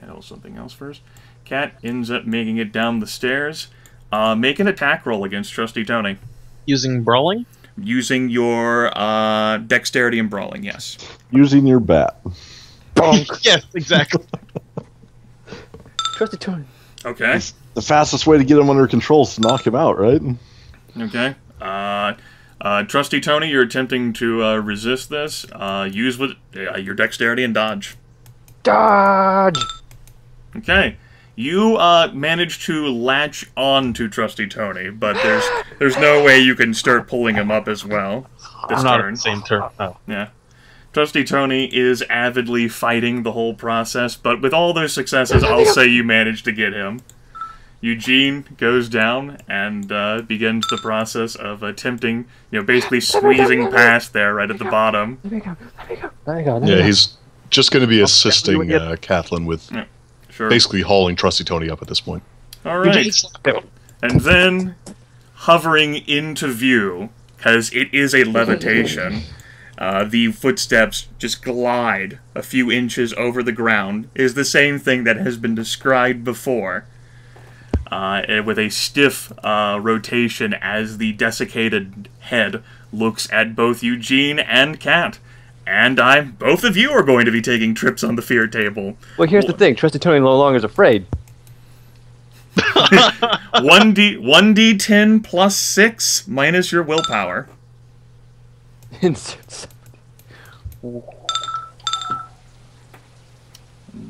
handle something else first. Cat ends up making it down the stairs. Uh, make an attack roll against Trusty Tony. Using brawling? Using your uh, dexterity and brawling, yes. Using your bat. Bonk. yes, exactly. Trusty Tony. Okay. The fastest way to get him under control is to knock him out, right? Okay. Uh, uh, Trusty Tony, you're attempting to uh, resist this. Uh, use with uh, your dexterity and dodge. Dodge. Okay. You uh, manage to latch on to Trusty Tony, but there's there's no way you can start pulling him up as well this I'm not at turn. the same turn. Oh. Yeah. Trusty Tony is avidly fighting the whole process, but with all those successes, I'll say you managed to get him. Eugene goes down and uh, begins the process of attempting, you know, basically squeezing past there right at the bottom. Let me go. Let me go. Let me go. Let me Yeah, he's just going to be assisting uh, Kathlyn with Sure. basically hauling Trusty Tony up at this point. All right. And then, hovering into view, because it is a levitation, uh, the footsteps just glide a few inches over the ground, is the same thing that has been described before. Uh, and with a stiff uh, rotation as the desiccated head looks at both Eugene and Kat. And I'm both of you are going to be taking trips on the fear table. Well, here's the thing. Trusty Tony no longer is afraid. One d one d ten plus six minus your willpower. Insert One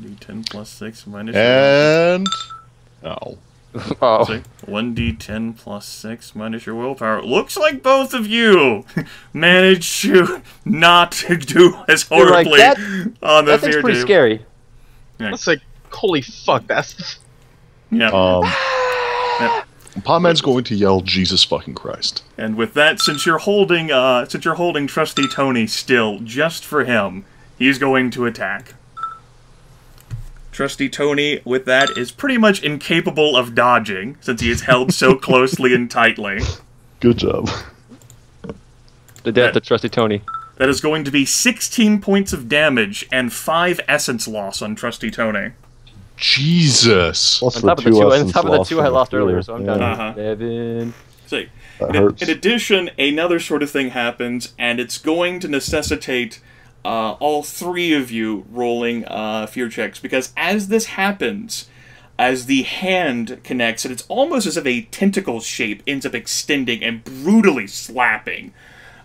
d ten plus six minus. And. Oh. Oh. One d ten plus six minus your willpower. Looks like both of you managed to not do as You're like, horribly that- on the That fear pretty table. scary. That's like, holy fuck, that's. Yeah. Um. Yeah. Potman's going to yell, Jesus fucking Christ. And with that, since you're holding, uh, since you're holding Trusty Tony still, just for him, he's going to attack. Trusty Tony, with that, is pretty much incapable of dodging, since he is held so closely and tightly. Good job. The death of Trusty Tony. That is going to be 16 points of damage and 5 essence loss on Trusty Tony. Jesus. Plus On top of the two, on top of the two I lost earlier, so I'm down Yeah, Uh-huh. seven. See, That in, hurts. in addition, another sort of thing happens, and it's going to necessitate uh, all three of you rolling uh, fear checks because as this happens, as the hand connects, and it's almost as if a tentacle shape ends up extending and brutally slapping,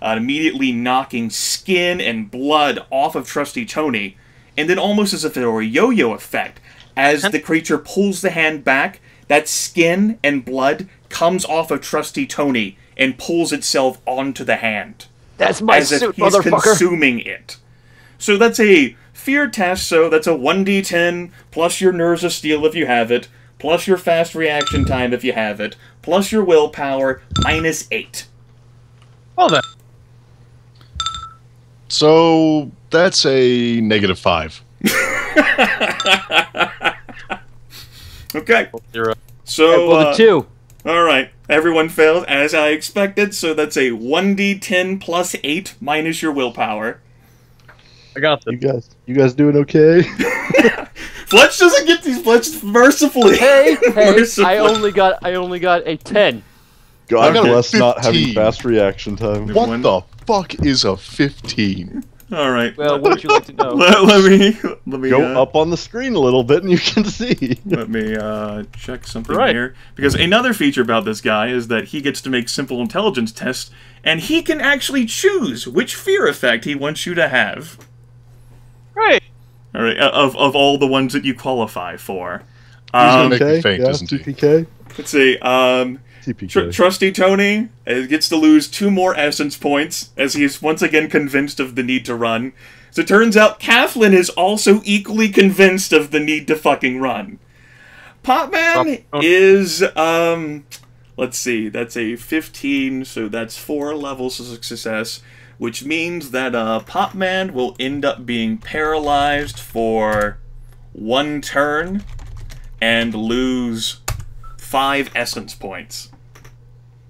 uh, immediately knocking skin and blood off of Trusty Tony, and then almost as if it were a yo-yo effect, as the creature pulls the hand back, that skin and blood comes off of Trusty Tony and pulls itself onto the hand That's my as suit, if he's motherfucker. consuming it. So that's a fear test. So that's a one d10 plus your nerves of steel if you have it, plus your fast reaction time if you have it, plus your willpower minus eight. Well then. So that's a negative five. Okay. Zero. So well, the uh, two. all right, everyone failed as I expected. So that's a one d10 plus eight minus your willpower. I got You guys, you guys doing okay? Fletch doesn't get these. Fletch mercifully. Hey, hey! mercifully. I only got I only got a ten. God got bless not having fast reaction time. What One- the fuck is a 15? All right. Well, what would you like to know? let, let me let me Go uh, up on the screen a little bit and you can see. Let me uh, check something Right. here. Because another feature about this guy is that he gets to make simple intelligence tests, and he can actually choose which fear effect he wants you to have. Right. All right, uh, of of all the ones that you qualify for. he's gonna Um, make me faint, yeah, isn't he? TPK? let's see. Um, TPK. Tr- Trusty Tony uh, gets to lose two more essence points as he is once again convinced of the need to run. So it turns out Kathlyn is also equally convinced of the need to fucking run. Potman Oh. is, um, let's see, that's a 15, so that's four levels of success, which means that uh, Potman will end up being paralyzed for one turn and lose five essence points.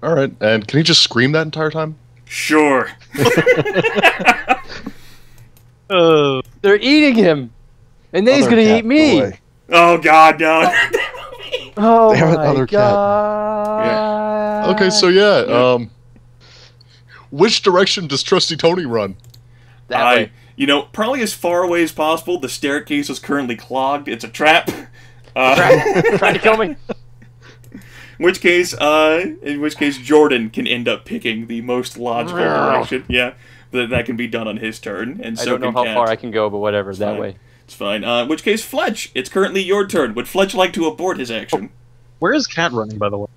All right, and can he just scream that entire time? Sure. Uh, They're eating him, and then he's gonna eat me. boy. Oh God, no! Oh Damn it, my other cat. god. Okay, so yeah, Yeah. um, which direction does Trusty Tony run? that I, way. you know, probably as far away as possible. The staircase is currently clogged. It's a trap. Uh, Trying to kill me. in which case, uh, in which case, Jordan can end up picking the most logical direction. Yeah, but that can be done on his turn, and I so don't know how Cat. far I can go, but whatever. That fine. way. It's fine. Uh, in which case, Fletch, it's currently your turn. Would Fletch like to abort his action? Where is Cat running, by the way?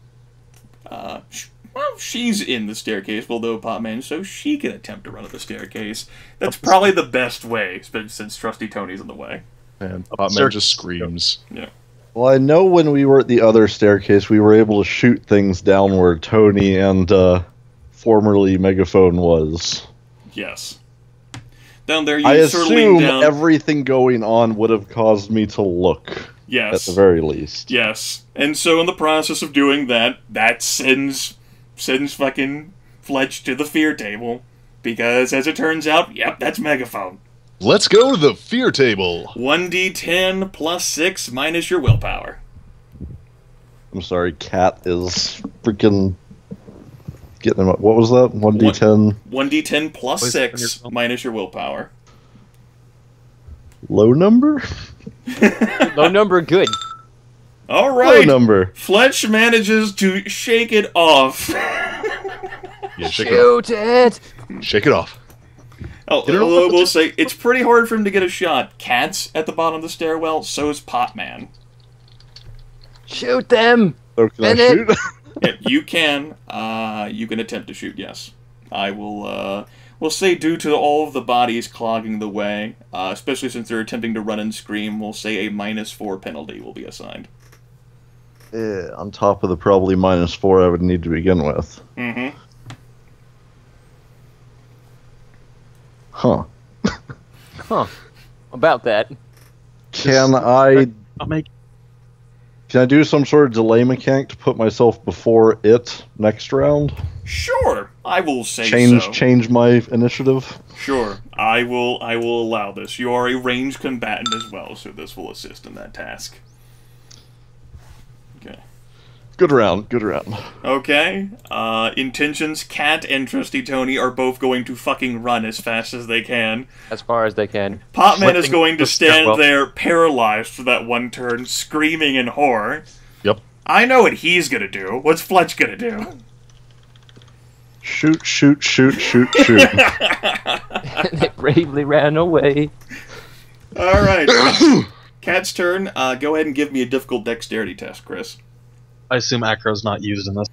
Uh, sh- well, she's in the staircase, although Potman, so she can attempt to run up the staircase. That's probably the best way, sp- since Trusty Tony's in the way. And Up Potman circle. just screams. Yeah. Well, I know when we were at the other staircase, we were able to shoot things downward. Tony and uh, formerly Megaphone was. Yes. Down there, you I circling assume down. everything going on would have caused me to look, Yes. at the very least. Yes. And so, in the process of doing that, that sends sends fucking Fletch to the fear table. Because, as it turns out, yep, that's Megaphone. Let's go to the fear table. 1d10 plus 6 minus your willpower. I'm sorry, Cat is freaking getting him up. What was that? 1d10 1d10 plus 6 minus your willpower. low number? Low number, good. All Low right. number. Fletch manages to shake it off. Yeah, shake it off. Shoot it. Shake it off. Oh, You know although we'll say it's pretty hard for him to get a shot. Cat's at the bottom of the stairwell, so is Potman. Shoot them. So can I Bennett. shoot? yeah, you can. Uh, you can attempt to shoot. Yes, I will. Uh, we'll say due to all of the bodies clogging the way, uh, especially since they're attempting to run and scream, we'll say a minus four penalty will be assigned. Yeah, on top of the probably minus four I would need to begin with. Mm-hmm. Huh. Huh. About that. Can I I'll make can I do some sort of delay mechanic to put myself before it next round? Sure, I will say Change so. change my initiative. Sure, I will. I will allow this. You are a ranged combatant as well, so this will assist in that task. Okay. Good round, good round. Okay. Uh, intentions. Cat and Trusty Tony are both going to fucking run as fast as they can. As far as they can. Potman is going to stand stairwell. there paralyzed for that one turn, screaming in horror. Yep. I know what he's gonna do. What's Fletch gonna do? Shoot, shoot, shoot, shoot, shoot. they bravely ran away. All right. Cat's turn. Uh, go ahead and give me a difficult dexterity test, Chris. I assume Acro's not used in this.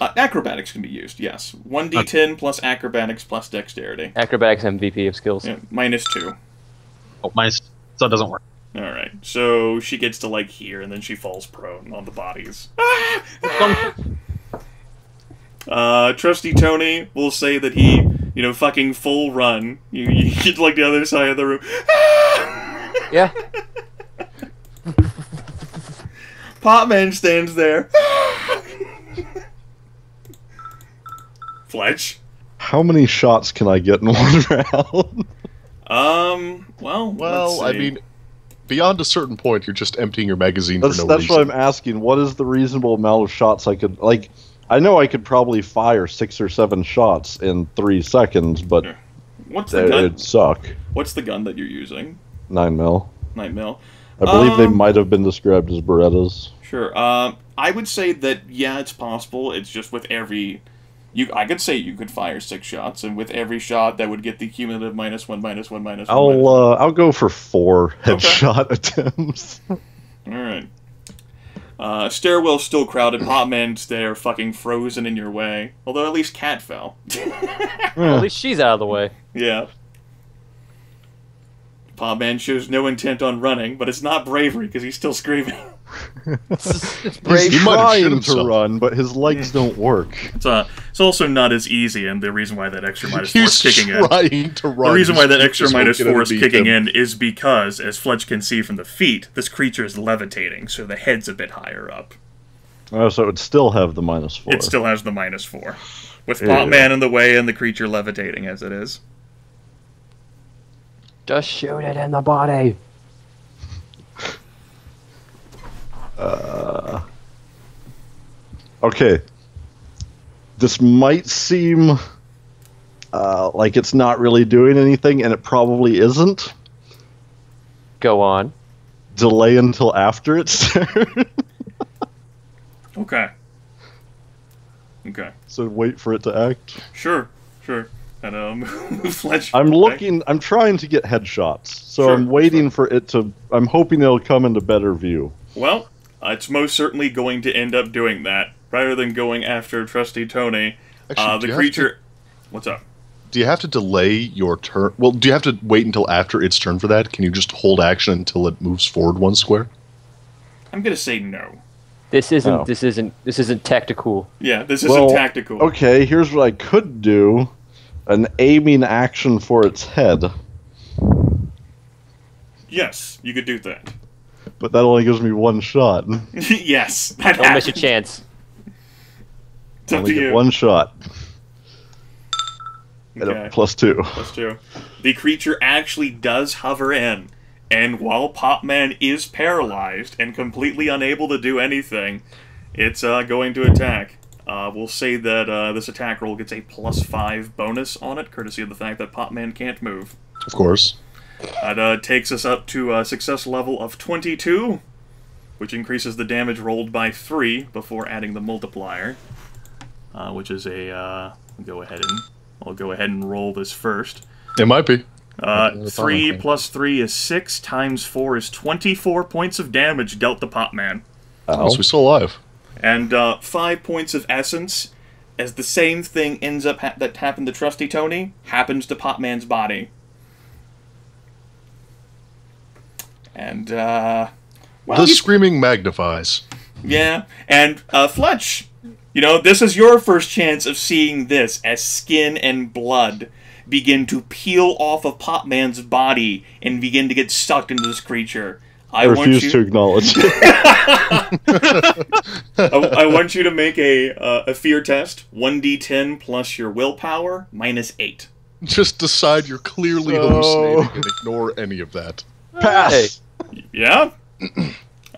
Uh, acrobatics can be used, yes. 1d10 plus acrobatics plus dexterity. Acrobatics MVP of skills. Yeah, minus 2. Oh, my so it doesn't work. Alright, so she gets to, like, here, and then she falls prone on the bodies. Ah! Uh, Trusty Tony will say that he, you know, fucking full run. You, you get, like, the other side of the room. Ah! Yeah. Potman stands there. Fletch. How many shots can I get in one round? Um, well, Well, let's I mean, beyond a certain point, you're just emptying your magazine That's for no that's reason. what I'm asking. What is the reasonable amount of shots I could like? I know I could probably fire six or seven shots in three seconds, but Sure. what's the that gun? would suck. What's the gun that you're using? Nine mil. Nine mil. I believe they Um, might have been described as Berettas. Sure. Um, I would say that yeah, it's possible. It's just with every, you I could say you could fire six shots, and with every shot that would get the cumulative minus one, minus one, minus one. minus I'll uh, I'll go for four headshot attempts. All right. Uh, stairwell's still crowded. Potman's there, fucking frozen in your way. Although at least Cat fell. At least she's out of the way. yeah. Potman shows no intent on running, but it's not bravery because he's still screaming. It's brave. He's He might have shit trying to run, but his legs don't work. It's uh, it's also not as easy, and the reason why that extra minus is force kicking in. to run. The reason why that extra just minus won't get force underneath kicking him. in is because, as Fletch can see from the feet, this creature is levitating, so the head's a bit higher up. Oh, so it would still have the minus four. It still has the minus four. With Yeah. Potman in the way and the creature levitating as it is. Just shoot it in the body. Okay. This might seem uh, like it's not really doing anything, and it probably isn't. Go on. Delay until after its turn. Okay. Okay. so wait for it to act. Sure. Sure. And um, Fletch. I'm okay. looking. I'm trying to get headshots, so Sure, I'm waiting for it to. I'm hoping it'll come into better view. Well, uh, it's most certainly going to end up doing that rather than going after Trusty Tony. Actually, uh, the you have creature. What's up? Do you have to delay your turn? Well, do you have to wait until after its turn for that? Can you just hold action until it moves forward one square? I'm gonna say no. This isn't. Oh. This isn't. This isn't tactical. Yeah, this isn't Well, tactical. Okay, here's what I could do: an aiming action for its head, Yes, you could do that. But that only gives me one shot. yes, that Don't miss your happens. chance. It's up only to get you. one shot. At a Okay. plus two. Plus two. The creature actually does hover in, and while Potman is paralyzed and completely unable to do anything, it's uh, going to attack. Uh, we'll say that uh, this attack roll gets a plus five bonus on it, courtesy of the fact that Potman can't move. Of course. That uh, takes us up to a success level of 22, which increases the damage rolled by 3 before adding the multiplier, uh, which is a. Uh, go ahead and. I'll go ahead and roll this first. It might be. Uh, 3 plus 3 is 6, times 4 is 24 points of damage dealt to Potman. Oh, so we're still alive. And uh, 5 points of essence, as the same thing ends up ha- that happened to Trusty Tony, happens to Potman's body. And, uh. Well, the you- screaming magnifies. yeah, and uh, Fletch, you know, this is your first chance of seeing this as skin and blood begin to peel off of Potman's body and begin to get sucked into this creature. I, I want refuse you. to acknowledge. I, I want you to make a uh, a fear test. One d10 plus your willpower minus eight. Just decide you're clearly So- hallucinating and ignore any of that. Pass. Yeah.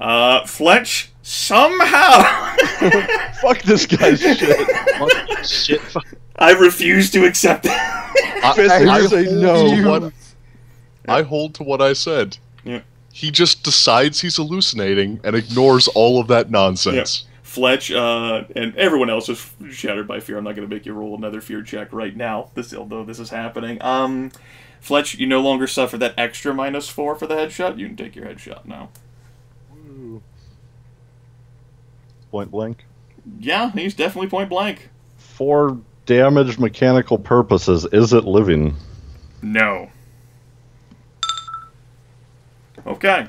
Uh, Fletch somehow. Fuck this guy's shit. What? Shit. fu- I refuse to accept it. I, Fist, I say no. what, I hold to what I said. Yeah. He just decides he's hallucinating and ignores all of that nonsense. Fletch uh, and everyone else is shattered by fear. I'm not going to make you roll another fear check right now. This, although this is happening. Um, Fletch, you no longer suffer that extra minus four for the headshot. You can take your headshot now. Point blank. Yeah, he's definitely point blank. For damaged mechanical purposes, is it living? No. Okay.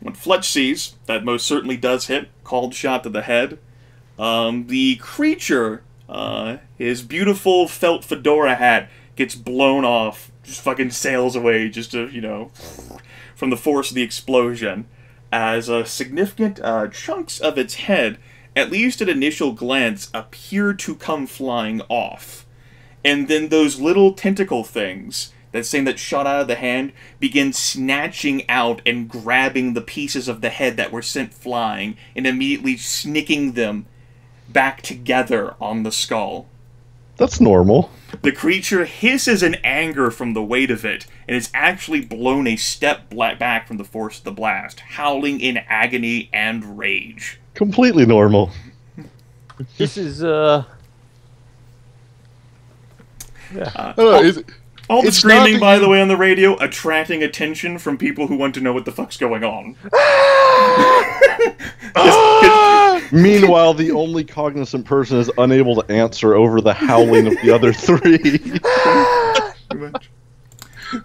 When Fletch sees, that most certainly does hit, called shot to the head. Um, the creature, uh, his beautiful felt fedora hat gets blown off, just fucking sails away, just to, you know, from the force of the explosion, as uh, significant uh, chunks of its head, at least at initial glance, appear to come flying off and then those little tentacle things that same that shot out of the hand begin snatching out and grabbing the pieces of the head that were sent flying and immediately snicking them back together on the skull. That's normal. The creature hisses in anger from the weight of it, and is actually blown a step back from the force of the blast, howling in agony and rage. Completely normal. This is uh. Yeah. don't know, is- All the screaming, not by you- the way, on the radio, attracting attention from people who want to know what the fuck's going on. Meanwhile, the only cognizant person is unable to answer over the howling of the other three.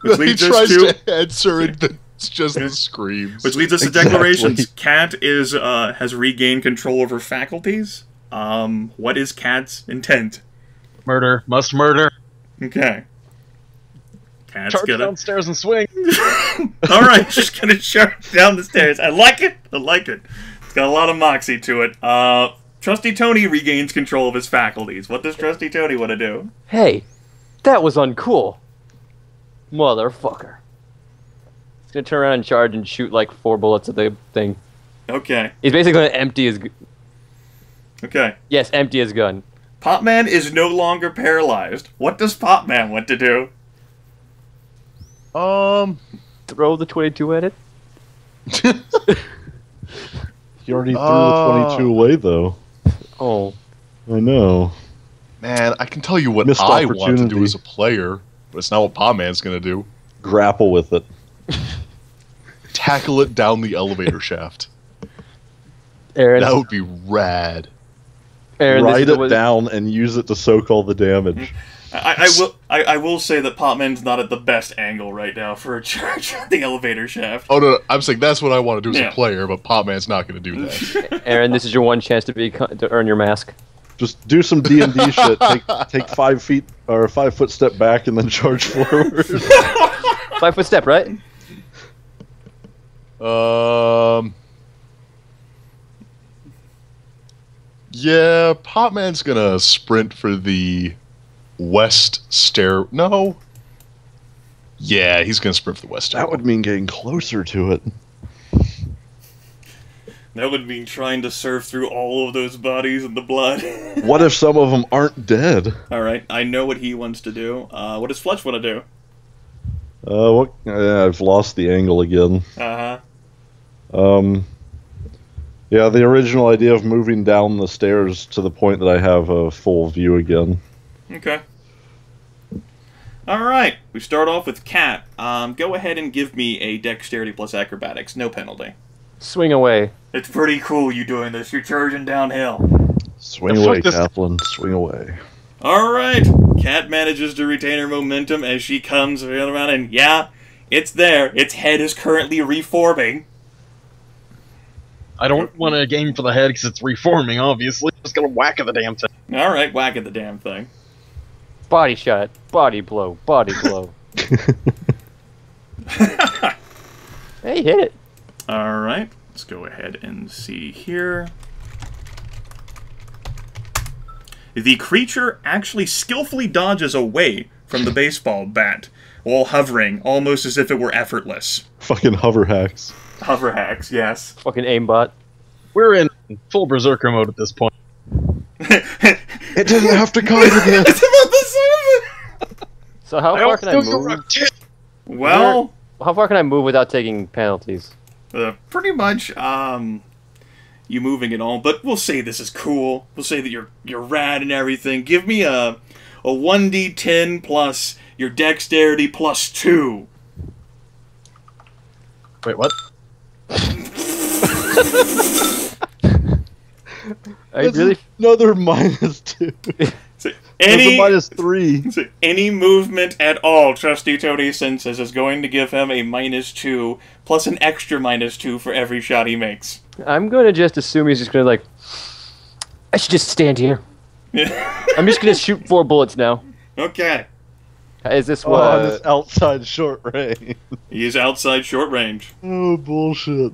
Which he leads us tries to, to answer and then it's just the screams. which leads us to Exactly. declarations. Cat is uh, has regained control over faculties. Um, what is Cat's intent? Murder. Must murder. Okay. Cat's Charge gonna. downstairs and swing. All right, just gonna charge down the stairs. I like it. I like it. It's got a lot of moxie to it. Uh, Trusty Tony regains control of his faculties. What does Trusty Tony want to do? Hey, that was uncool. Motherfucker. He's gonna turn around and charge and shoot like four bullets at the thing. Okay. He's basically gonna empty his. Okay. Yes, empty his gun. Potman is no longer paralyzed. What does Potman want to do? Um, Throw the 22 at it. He already threw Oh. the 22 away, though. Oh, I know. man, I can tell you what Missed I want to do as a player, but it's not what Potman's gonna do. Grapple with it. Tackle it down the elevator shaft. Aaron. That would be rad. Aaron, this Write it one- down and use it to soak all the damage. I, I will. I, I will say that Potman's not at the best angle right now for a charge at the elevator shaft. Oh no, I'm saying that's what I want to do as Yeah. a player, but Potman's not gonna do that. Aaron, this is your one chance to be to earn your mask. Just do some D and D shit. Take take five feet or a five foot step back and then charge forward. Five foot step, right? Um. Yeah, Potman's gonna sprint for the west stair. No. Yeah, he's gonna sprint for the west stair. that would mean getting closer to it. That would mean trying to surf through all of those bodies and the blood. What if some of them aren't dead? all right, I know what he wants to do. Uh, what does Fletch want to do? Uh, what? Uh, I've lost the angle again. Uh huh. Um, yeah, the original idea of moving down the stairs to the point that I have a full view again. Okay. All right. We start off with Cat. Um, go ahead and give me a dexterity plus acrobatics, no penalty. Swing away. It's pretty cool you doing this. You're charging downhill. Swing away, Kaplan. Swing away. All right. Cat manages to retain her momentum as she comes around, and yeah, it's there. Its head is currently reforming. I don't want to game for the head because it's reforming, obviously. Just gonna whack at the damn thing. All right, whack at the damn thing. Body shot. Body blow. Body blow. hey, hit it. All right. Let's go ahead and see here. The creature actually skillfully dodges away from the baseball bat while hovering, almost as if it were effortless. Fucking hover hacks. Hover hacks, yes. Fucking aimbot. We're in full berserker mode at this point. It didn't have to come to this. It's about the same. So how far can I move? Well, How far can I move without taking penalties? uh, pretty much, um, you moving it all. But we'll say this is cool. We'll say that you're you're rad and everything. Give me a a one d ten plus your dexterity plus two. Wait, what? I That's really. another minus two. So any a minus three. any movement at all, Trusty Tony senses is going to give him a minus two plus an extra minus two for every shot he makes. I'm gonna just assume he's just gonna like. I should just stand here. I'm just gonna shoot four bullets now. okay. Is this Oh, what? on uh, this outside short range. He is outside short range. Oh bullshit.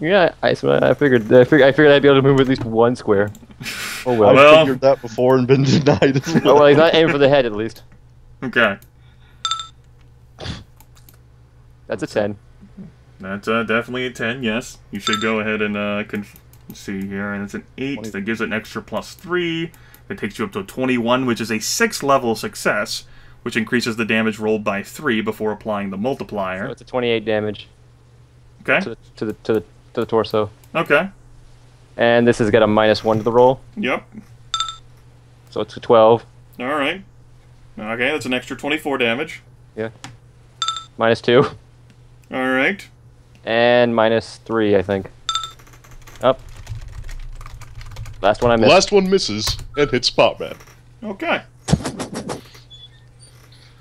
Yeah, I, so I figured. I figured. I figured I'd be able to move at least one square. Oh I well. Well- figured that before and been denied as oh well. well, he's not aiming for the head at least. Okay. That's a ten. That's uh, definitely a 10, yes. You should go ahead and uh, conf- see here. And it's an 8. Twenty- That gives it an extra plus 3. It takes you up to a 21, which is a 6 level success, which increases the damage rolled by 3 before applying the multiplier. So it's a 28 damage Okay? to to the to the, to the torso. Okay. And this has got a minus one to the roll, Yep. so it's a 12. Alright. Okay, that's an extra 24 damage. Yeah. Minus two. Alright. And minus three, I think. Up. Last one I missed. last one misses and hits Potman. Okay.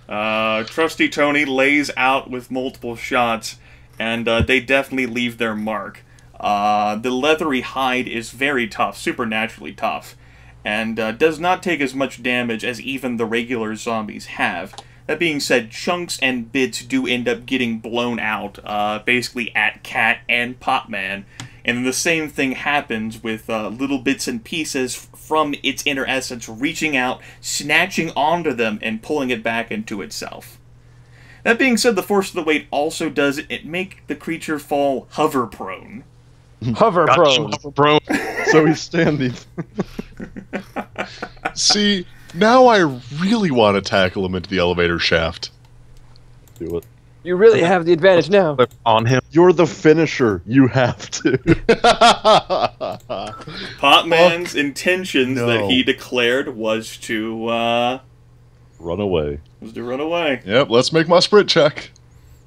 Uh, Trusty Tony lays out with multiple shots, and uh, they definitely leave their mark. Uh, the leathery hide is very tough, supernaturally tough, and uh, does not take as much damage as even the regular zombies have. That being said, chunks and bits do end up getting blown out, uh, basically at Cat and Potman, and the same thing happens with uh, little bits and pieces from its inner essence reaching out, snatching onto them, and pulling it back into itself. That being said, the force of the weight also does it make the creature fall hover prone. Hover prone. you, hover prone. so he's standing. See, now I really want to tackle him into the elevator shaft. Do it. You really have the advantage now. on him. You're the finisher. You have to. Potman's intentions no. that he declared was to uh, Run away. was to run away. yep, let's make my sprint check.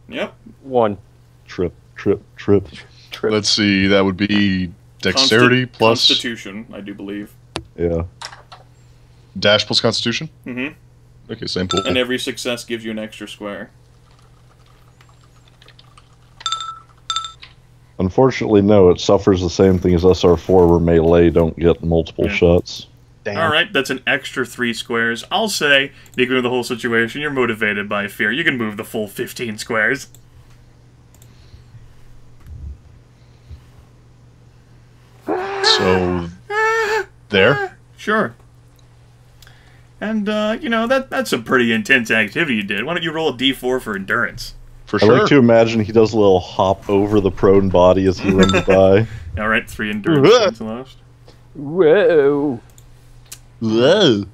Yep. One. Trip, trip, trip. Trip. Let's see, that would be dexterity Consti- plus Constitution, I do believe. Yeah. dash plus constitution. Mm hmm. Okay, same pool. And every success gives you an extra square. Unfortunately, no. It suffers the same thing as SR4, where melee don't get multiple Yeah. shots. Damn. All right, that's an extra three squares. I'll say, given the whole situation, you're motivated by fear. You can move the full 15 squares. So there. Sure. And uh, you know that that's a pretty intense activity you did. Why don't you roll a d4 for endurance? For sure. I sure. like to imagine he does a little hop over the prone body as he runs by. All right, three endurance points lost. Whoa. Whoa.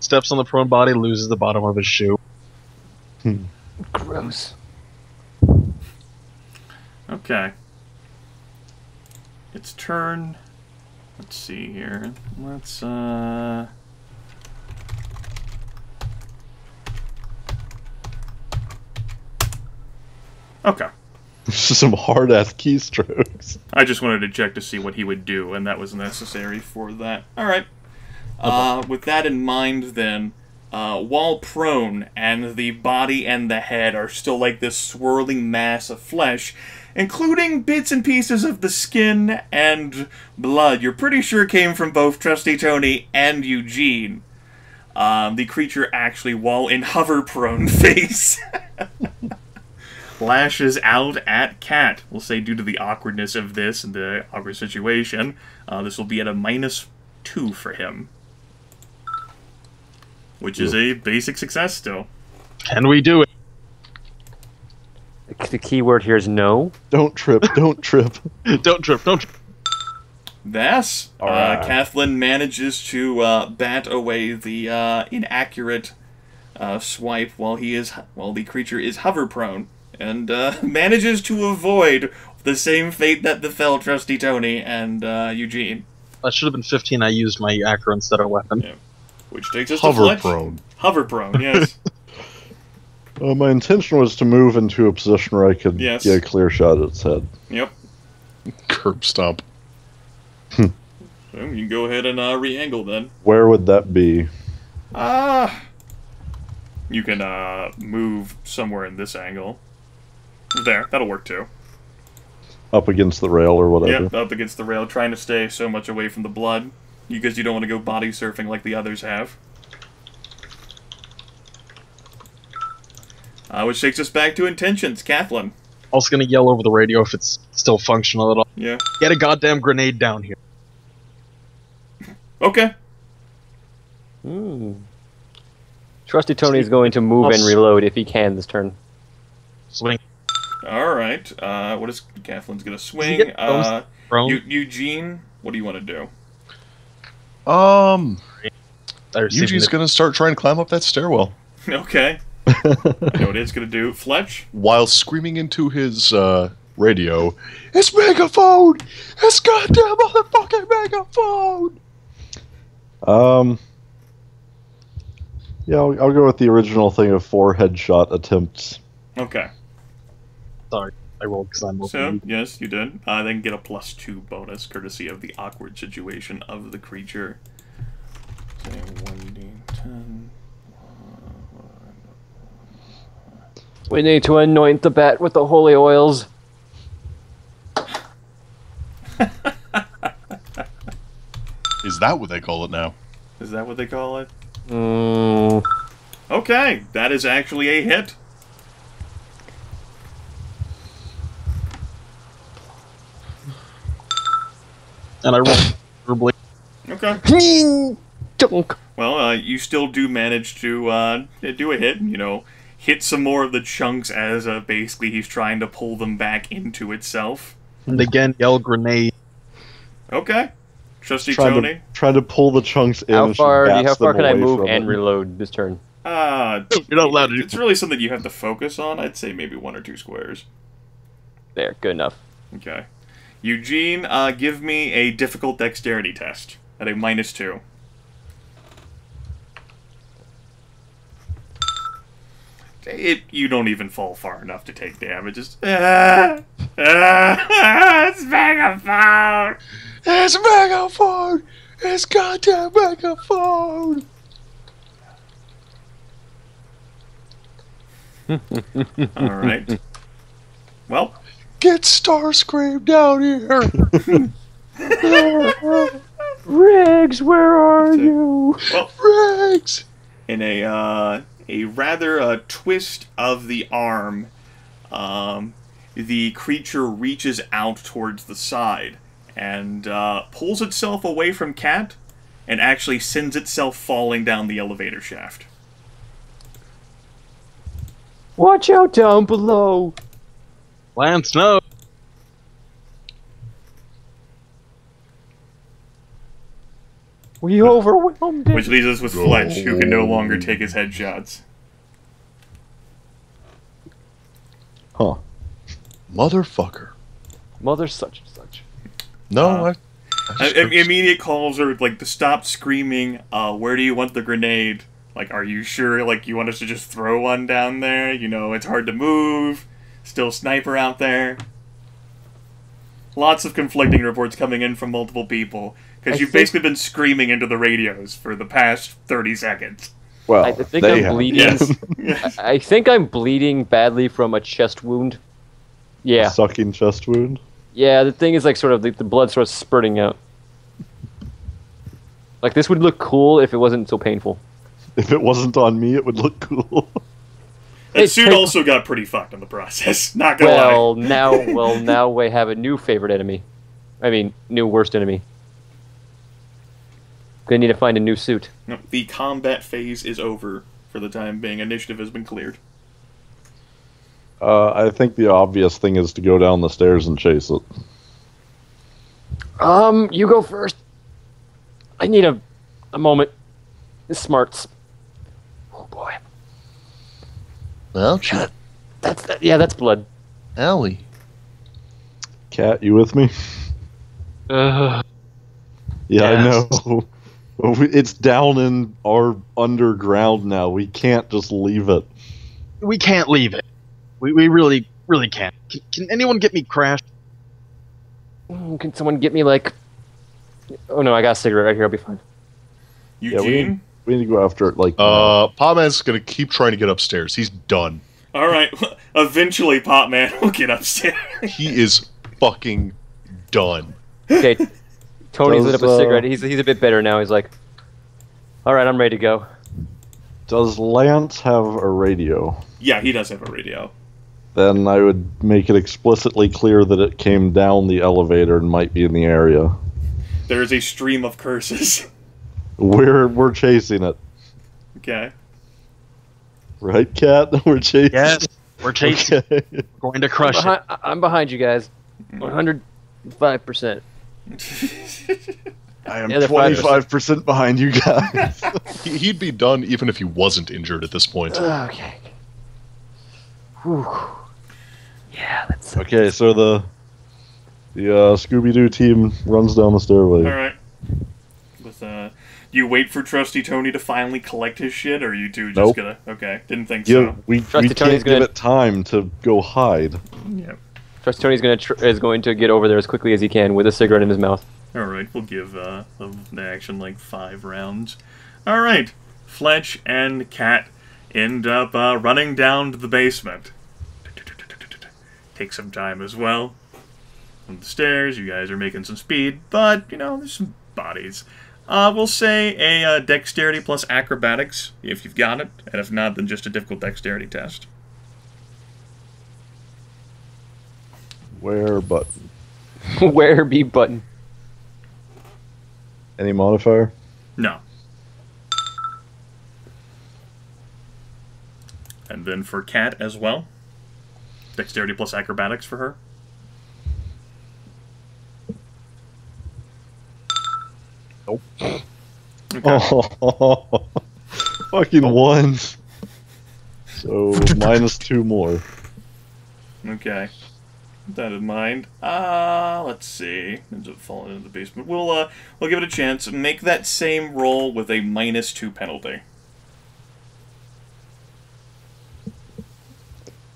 Steps on the prone body, loses the bottom of his shoe. Gross. Okay. Its turn. Let's see here. Let's uh. Okay. Some hard ass keystrokes. I just wanted to check to see what he would do, and that was necessary for that. All right. Uh, with that in mind, then, uh, while prone and the body and the head are still like this swirling mass of flesh, including bits and pieces of the skin and blood, you're pretty sure came from both Trusty Tony and Eugene. Um, the creature actually, while in hover prone phase, lashes out at Cat. We'll say due to the awkwardness of this and the awkward situation, uh, this will be at a minus two for him. Which is a basic success still. Can we do it? The, the key word here is no. Don't trip, don't trip. don't trip, don't trip. Thus, uh, Alright. Kathlyn manages to uh, bat away the uh, inaccurate uh, swipe while he is while the creature is hover prone, and uh, manages to avoid the same fate that befell Trusty Tony and uh, Eugene, That should have been 15. I used my acro instead of weapon. Yeah. Which takes us Hover to Fletch. prone. Hover prone, yes. Uh, my intention was to move into a position where I could Yes. get a clear shot at its head. yep. Curb stomp. So you can go ahead and uh, re-angle then. Where would that be? Ah. you can uh, move somewhere in this angle. There, that'll work too. Up against the rail or whatever. Yep, up against the rail, trying to stay so much away from the blood, because you don't want to go body surfing like the others have. Uh, which takes us back to intentions, Kathlyn. Also gonna yell over the radio if it's still functional at all. Yeah. Get a goddamn grenade down here. Okay. Hmm. Trusty Tony is going to move I'll and reload if he can this turn. Swing. All right. Uh, what is Kathlyn's gonna swing? Uh, Eugene, what do you want to do? Um, I received Yuji's it. gonna start trying to climb up that stairwell okay. you know what it's gonna do? Fletch. while screaming into his uh, radio, "It's megaphone! It's goddamn motherfucking megaphone!" Um. Yeah, I'll, I'll go with the original thing of four headshot attempts. Okay. Sorry, I rolled because I'm So open. yes, you did. Uh, then get a plus two bonus, courtesy of the awkward situation of the creature. Say one d ten. We need to anoint the bat with the holy oils. Is that what they call it now? Is that what they call it? Mm, Okay, that is actually a hit. And I rolled terribly. Okay. Well, uh, you still do manage to uh, do a hit. You know, hit some more of the chunks as uh, basically he's trying to pull them back into itself. And again, yell grenade. Okay. Trusty Trying Tony. to, trying to pull the chunks in. How and she far? How far can I move and it. reload this turn? Uh, You're not allowed to do it's really something you have to focus on. I'd say maybe one or two squares. There, good enough. Okay. Eugene, uh, give me a difficult dexterity test at a minus two. It, you don't even fall far enough to take damage. Just ah, ah, it's megaphone. It's megaphone! It's goddamn megaphone! All right. Well, Get Starscream down here! Riggs, where are you? well, Rex! in a uh, a rather uh, twist of the arm, um, the creature reaches out towards the side and uh, pulls itself away from Cat, and actually sends itself falling down the elevator shaft. Watch out down below. Lance, no. We overwhelmed it. Which leaves us with Fletch, who can no longer take his headshots. Huh. Motherfucker. Mother such and such. No, Uh, I. I I, just I- couldn't- immediate calls are like to stop screaming. Uh, where do you want the grenade? Like, are you sure? Like, you want us to just throw one down there? You know, it's hard to move. Still sniper out there. Lots of conflicting reports coming in from multiple people because you've think- basically been screaming into the radios for the past thirty seconds. Well, I think they I'm have. bleeding. Yes. I I think I'm bleeding badly from a chest wound. Yeah, Sucking chest wound. yeah. The thing is, like, sort of the, the blood starts spurting out. Like this would look cool if it wasn't so painful. If it wasn't on me, it would look cool. That Hey, suit take- also got pretty fucked in the process. Not gonna lie. Well, now, well, now we have a new favorite enemy. I mean, new worst enemy. Gonna need to find a new suit. No, the combat phase is over for the time being. Initiative has been cleared. Uh, I think the obvious thing is to go down the stairs and chase it. Um, you go first. I need a, a moment. This smarts. Oh boy, Well, shit. that's that, yeah, that's blood. Allie. Cat, you with me? Uh, Yeah, Yes. I know. It's down in our underground now. We can't just leave it. we can't leave it. We, we really, really can't. Can, can anyone get me crashed? Mm, Can someone get me like? Oh no, I got a cigarette right here. I'll be fine. Yeah, we Eugene. need, we need to go after it like Uh, Potman's gonna keep trying to get upstairs. He's done. All right. Eventually, Potman will get upstairs. He is fucking done. Okay, Tony's lit up Does, a uh, cigarette. He's he's a bit better now. He's like, all right, I'm ready to go. Does Lance have a radio? yeah, he does have a radio. Then I would make it explicitly clear that it came down the elevator and might be in the area. There is a stream of curses. We're we're chasing it, okay. right, Cat? We're chasing. Yes, we're chasing. Okay. We're going to I'm crush it. I- I'm behind you guys. 105 percent. I am twenty five percent behind you guys. He, he'd be done even if he wasn't injured at this point. Okay. Whew. Yeah, that's okay, so the the uh, Scooby Doo team runs down the stairway. All right. With uh, you wait for Trusty Tony to finally collect his shit, or you two just Nope. gonna? Okay, didn't think Yeah, so. we, Trusty we Tony's can't give gonna- it time to go hide. Yeah. Trust Tony's gonna tr- is going to get over there as quickly as he can with a cigarette in his mouth. All right, we'll give uh, the, the action like five rounds. All right, Fletch and Cat end up uh, running down to the basement. Take some time as well. On the stairs, you guys are making some speed, but you know there's some bodies. Uh, we'll say a uh, dexterity plus acrobatics if you've got it, and if not, then just a difficult dexterity test. Where button? Where B button? Any modifier? No. And then for Cat as well. Dexterity plus acrobatics for her. Okay. Oh, fucking ones. So minus two more. Okay. With that in mind. Uh let's see. Ends up falling into the basement. We'll uh we'll give it a chance. Make that same roll with a minus two penalty.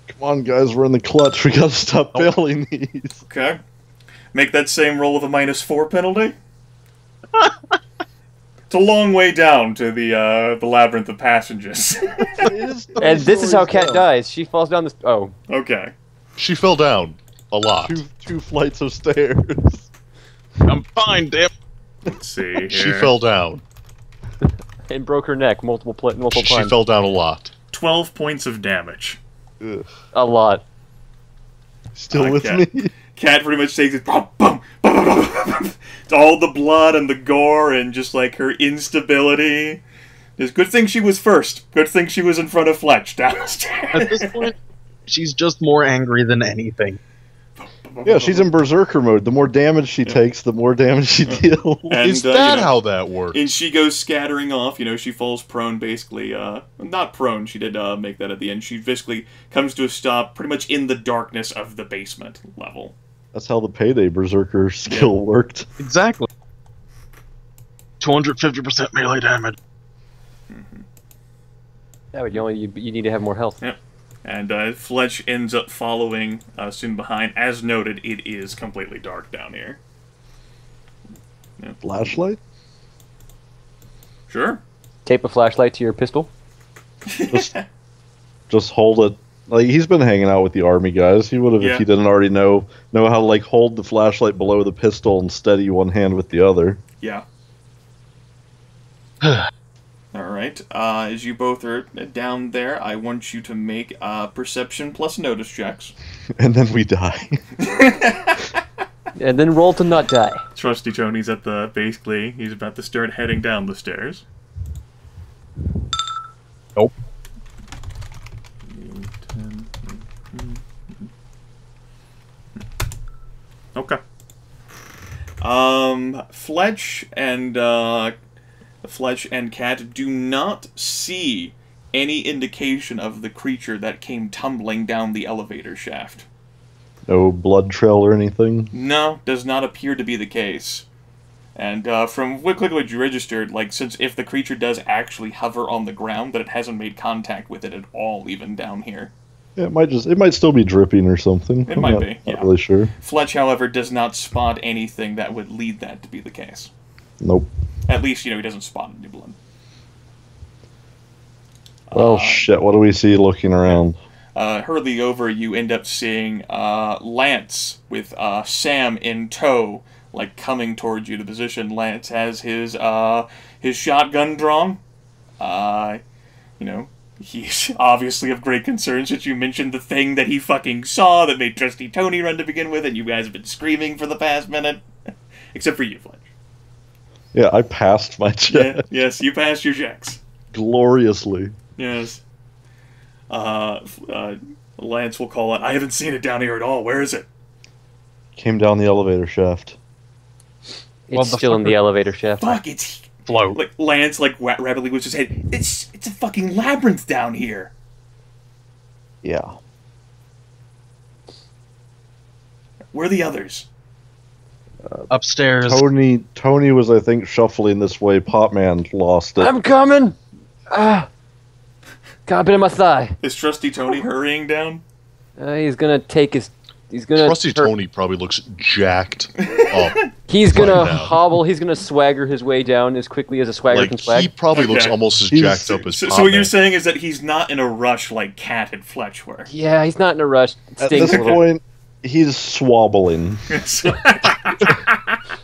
Come on, guys, we're in the clutch. We gotta stop failing these. Okay. Make that same roll with a minus four penalty. It's a long way down to the uh the labyrinth of passages. And this is how Cat dies. She falls down the. Oh, okay. She fell down a lot. Two, two flights of stairs. I'm fine, damn. Let's see here. She fell down. and broke her neck multiple pl- multiple She, she fell down a lot. twelve points of damage. Ugh. a lot. Still with me? Cat pretty much takes it. Boom, boom, boom, boom, boom, boom. It's all the blood and the gore and just like her instability. It's good thing she was first. Good thing she was in front of Fletch At downstairs. this point, she's just more angry than anything. Yeah, she's in berserker mode. The more damage she takes, the more damage she deals. And, Is uh, you that know, how that works? And she goes scattering off. You know, she falls prone, basically. Uh, not prone. She did uh, make that at the end. She basically comes to a stop, pretty much in the darkness of the basement level. That's how the payday berserker skill worked. Exactly. 250% melee damage. That would you only you, you need to have more health. Yeah. And uh, Fletch ends up following uh, soon behind. As noted, it is completely dark down here. Flashlight? Sure. Tape a flashlight to your pistol. Just, just hold it. Like he's been hanging out with the army guys. He would have Yeah. if he didn't already know know how to like hold the flashlight below the pistol and steady one hand with the other. Yeah. All right. Uh, as you both are down there, I want you to make uh, perception plus notice checks. And then we die. And then roll to not die. Trusty Tony's at the basically he's about to start heading down the stairs. Nope. Okay. Um, Fletch and uh, Fletch and Cat do not see any indication of the creature that came tumbling down the elevator shaft. no blood trail or anything. No, does not appear to be the case. And uh, from what quickly you registered, like since if the creature does actually hover on the ground, that it hasn't made contact with it at all, even down here. Yeah, it might just it might still be dripping or something. It I'm might not, be, Not yeah. really sure. Fletch, however, does not spot anything that would lead that to be the case. Nope. At least, you know, he doesn't spot any blood. Oh Uh, shit! What do we see looking around? uh, hurtling over, you end up seeing uh, Lance with uh, Sam in tow, like coming towards you. to position Lance has his uh, his shotgun drawn. Uh, you know, he's obviously of great concern since you mentioned the thing that he fucking saw that made Trusty Tony run to begin with, and you guys have been screaming for the past minute, except for you, Fletch. Yeah, I passed my check Yeah, yes, you passed your checks. gloriously. Yes. Uh, uh, Lance will call it. I haven't seen it down here at all. Where is it? Came down the elevator shaft. It's Well, the still in the elevator shaft. Fuck! It's Float. like Lance like wa- rapidly was his head. It's it's a fucking labyrinth down here. Yeah. Where are the others? Upstairs. Tony Tony was I think shuffling this way. Potman lost it. I'm coming. Ah, got a bit in my thigh. Is Trusty Tony hurrying down? Uh, he's gonna take his. He's gonna. Trusty tur- Tony probably looks jacked up. He's gonna now. hobble. He's gonna swagger his way down as quickly as a swagger like can swag. he probably looks Okay. almost as He's- jacked up as So, so what you're saying is that he's not in a rush like Cat and Fletch were. Yeah, he's not in a rush. At this point, he's swabbling.